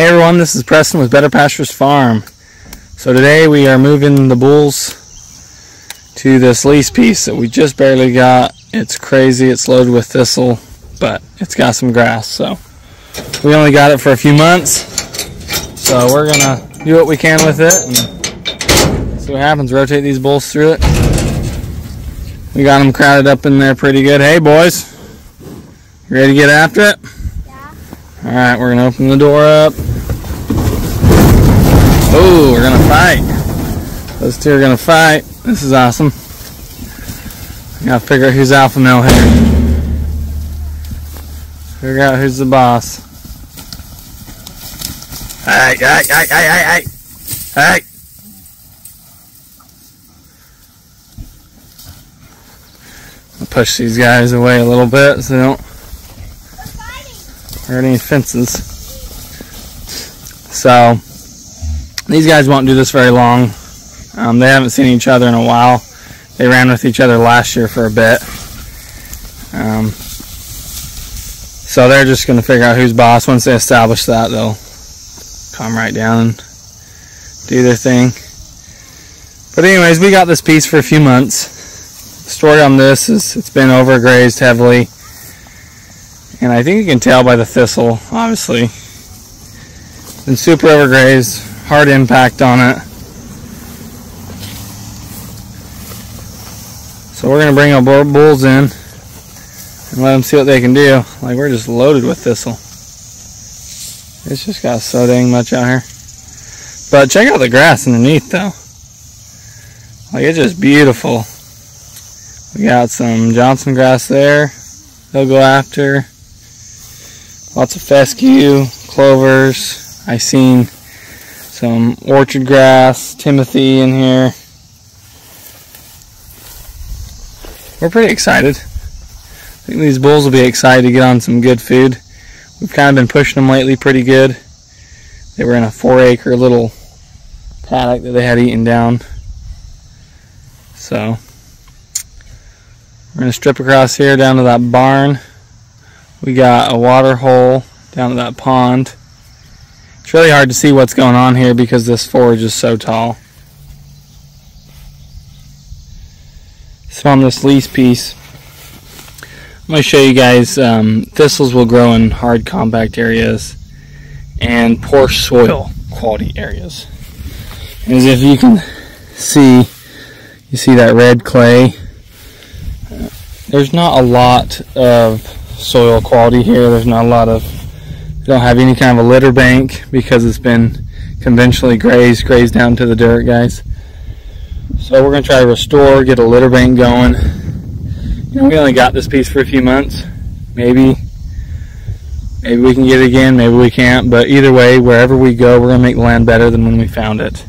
Hey everyone, this is Preston with Better Pastures Farm. So today we are moving the bulls to this lease piece that we just barely got. It's crazy, it's loaded with thistle, but it's got some grass. So we only got it for a few months. So we're gonna do what we can with it and see what happens. Rotate these bulls through it. We got them crowded up in there pretty good. Hey boys, you ready to get after it? Yeah. All right, we're gonna open the door up. Oh, we're gonna fight. Those two are gonna fight. This is awesome. I gotta figure out who's alpha male here. Figure out who's the boss. Hey, hey, hey, hey, hey, hey, hey. Push these guys away a little bit so they don't or any fences. So these guys won't do this very long. Um, they haven't seen each other in a while. They ran with each other last year for a bit. Um, so they're just going to figure out who's boss. Once they establish that, they'll come right down and do their thing. But anyways, we got this piece for a few months. The story on this is it's been overgrazed heavily. And I think you can tell by the thistle, obviously. Been super overgrazed, hard impact on it. So we're going to bring our bulls in and let them see what they can do. Like we're just loaded with thistle. It's just got so dang much out here. But check out the grass underneath though. Like it's just beautiful. We got some Johnson grass there. They'll go after. Lots of fescue, clovers. I seen some orchard grass, Timothy in here. We're pretty excited. I think these bulls will be excited to get on some good food. We've kind of been pushing them lately pretty good. They were in a four acre little paddock that they had eaten down. So we're to strip across here down to that barn. We got a water hole down to that pond. It's really hard to see what's going on here because this forage is so tall. So on this lease piece, I'm going to show you guys um, thistles will grow in hard compact areas and poor soil quality areas. As if you can see, you see that red clay. Uh, there's not a lot of soil quality here. There's not a lot of, don't have any kind of a litter bank because it's been conventionally grazed, grazed down to the dirt, guys. So we're going to try to restore, get a litter bank going. You know, we only got this piece for a few months. Maybe, maybe we can get it again, maybe we can't. But either way, wherever we go, we're going to make the land better than when we found it.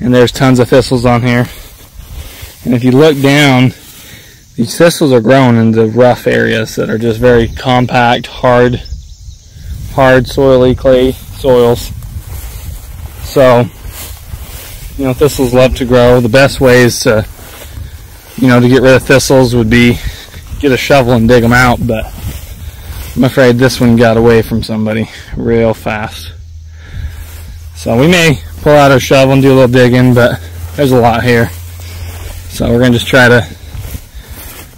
And there's tons of thistles on here. And if you look down, these thistles are growing in the rough areas that are just very compact, hard, hard soily clay soils. So, you know, thistles love to grow. The best ways to, you know, to get rid of thistles would be get a shovel and dig them out, but I'm afraid this one got away from somebody real fast. So we may pull out our shovel and do a little digging, but there's a lot here. So we're to just try to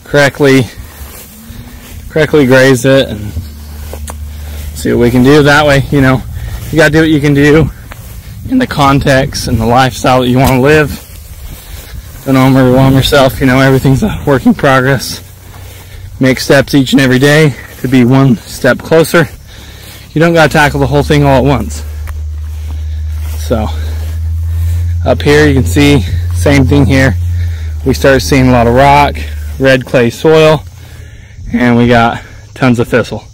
correctly correctly graze it and see what we can do that way you know. You got to do what you can do in the context and the lifestyle that you want to live. Don't overwhelm yourself you know everything's a work in progress. Make steps each and every day to be one step closer. You don't got to tackle the whole thing all at once. So up here you can see same thing here. We start seeing a lot of rock red clay soil, and we got tons of thistle.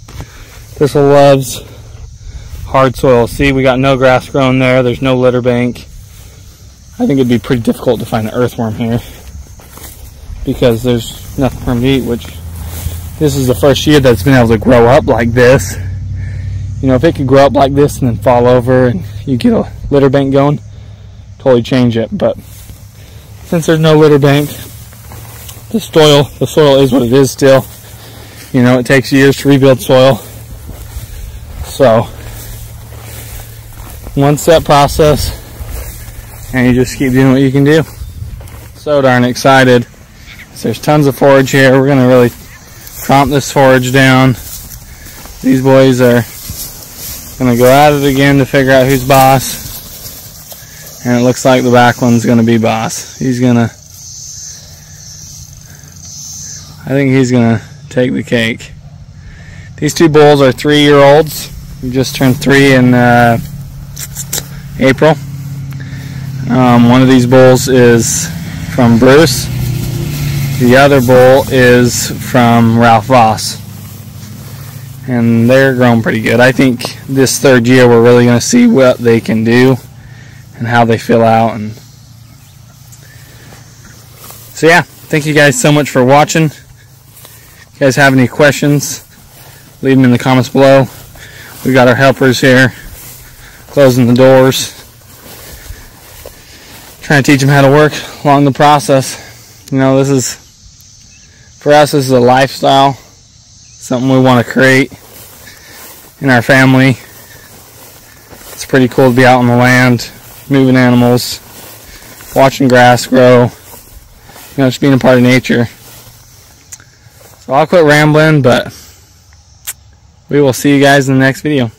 Thistle loves hard soil. See, we got no grass growing there. There's no litter bank. I think it'd be pretty difficult to find an earthworm here because there's nothing for them to eat, which this is the first year that's been able to grow up like this. You know, if it could grow up like this and then fall over and you get a litter bank going, totally change it. But since there's no litter bank, the soil the soil is what it is still you know it takes years to rebuild soil so one step process and you just keep doing what you can do. So darn excited. There's tons of forage here. We're gonna really tromp this forage down. These boys are gonna go at it again to figure out who's boss. And it looks like the back one's gonna be boss. He's gonna, I think he's gonna take the cake. These two bulls are three year olds. We just turned three in uh, April. Um, one of these bulls is from Bruce. The other bull is from Ralph Voss. And they're growing pretty good. I think this third year we're really going to see what they can do and how they fill out. And so yeah, thank you guys so much for watching. If you guys have any questions, leave them in the comments below. We got our helpers here closing the doors. Trying to teach them how to work along the process. You know this is for us this is a lifestyle something we want to create in our family. It's pretty cool to be out on the land moving animals watching grass grow you know just being a part of nature. So I'll quit rambling but we will see you guys in the next video.